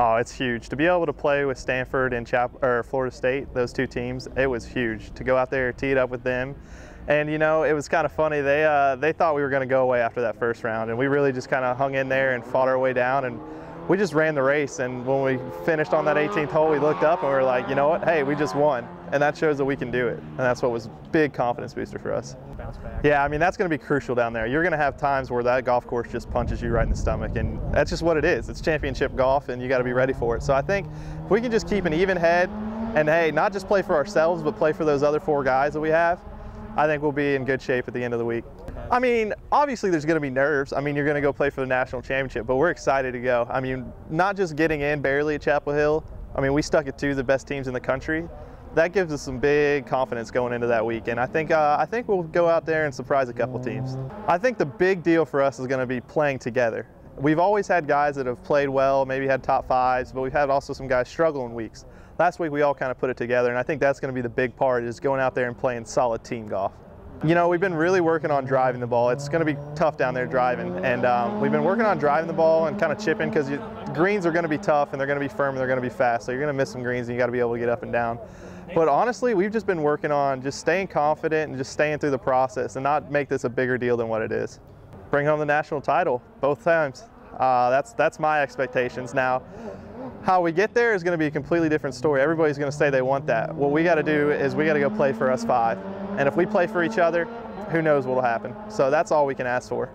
Oh, it's huge. To be able to play with Stanford and Chap or Florida State, those two teams, it was huge. To go out there, tee it up with them. And you know, it was kind of funny. They uh, they thought we were going to go away after that first round, and we really just kind of hung in there and fought our way down, and we just ran the race. And when we finished on that 18th hole, we looked up and we were like, you know what? Hey, we just won, and that shows that we can do it. And that's what was big confidence booster for us. Yeah, I mean that's going to be crucial down there. You're going to have times where that golf course just punches you right in the stomach, and that's just what it is. It's championship golf, and you got to be ready for it. So I think if we can just keep an even head, and hey, not just play for ourselves, but play for those other four guys that we have, I think we'll be in good shape at the end of the week. I mean, obviously there's going to be nerves. I mean, you're going to go play for the national championship, but we're excited to go. I mean, not just getting in barely at Chapel Hill. I mean, we stuck at two of the best teams in the country. That gives us some big confidence going into that week, and I think uh, I think we'll go out there and surprise a couple teams. I think the big deal for us is going to be playing together. We've always had guys that have played well, maybe had top fives, but we've had also some guys struggling weeks. Last week we all kind of put it together, and I think that's going to be the big part is going out there and playing solid team golf. You know, we've been really working on driving the ball. It's going to be tough down there driving, and um, we've been working on driving the ball and kind of chipping because greens are going to be tough and they're going to be firm and they're going to be fast. So you're going to miss some greens and you got to be able to get up and down. But honestly, we've just been working on just staying confident and just staying through the process and not make this a bigger deal than what it is. Bring home the national title both times. Uh, that's that's my expectations. Now, how we get there is going to be a completely different story. Everybody's going to say they want that. What we got to do is we got to go play for us five. And if we play for each other, who knows what will happen. So that's all we can ask for.